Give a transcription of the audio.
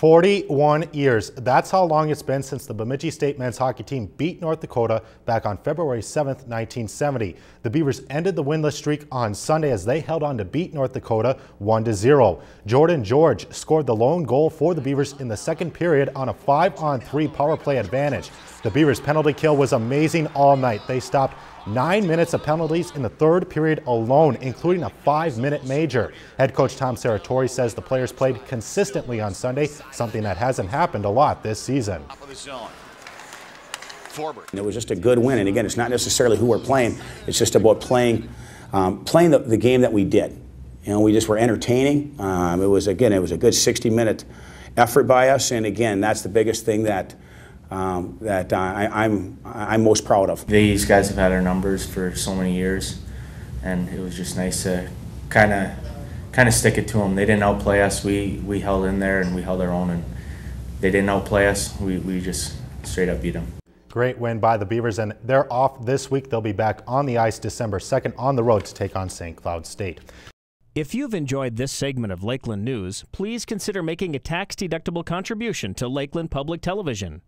41 years. That's how long it's been since the Bemidji State men's hockey team beat North Dakota back on February 7, 1970. The Beavers ended the winless streak on Sunday as they held on to beat North Dakota 1-0. Jordan George scored the lone goal for the Beavers in the second period on a 5-on-3 power play advantage. The Beavers' penalty kill was amazing all night. They stopped nine minutes of penalties in the third period alone, including a five-minute major. Head coach Tom Serratore says the players played consistently on Sunday, something that hasn't happened a lot this season. It was just a good win, and again, it's not necessarily who we're playing. It's just about playing, um, playing the, the, game that we did. You know, we just were entertaining. Um, it was again, it was a good 60-minute effort by us, and again, that's the biggest thing that um, that uh, I, am I'm, I'm most proud of. These guys have had our numbers for so many years, and it was just nice to kind of kind of stick it to them. They didn't outplay us. We we held in there and we held our own, and they didn't outplay us. We we just straight up beat them. Great win by the Beavers, and they're off this week. They'll be back on the ice December 2nd on the road to take on St. Cloud State. If you've enjoyed this segment of Lakeland News, please consider making a tax-deductible contribution to Lakeland Public Television.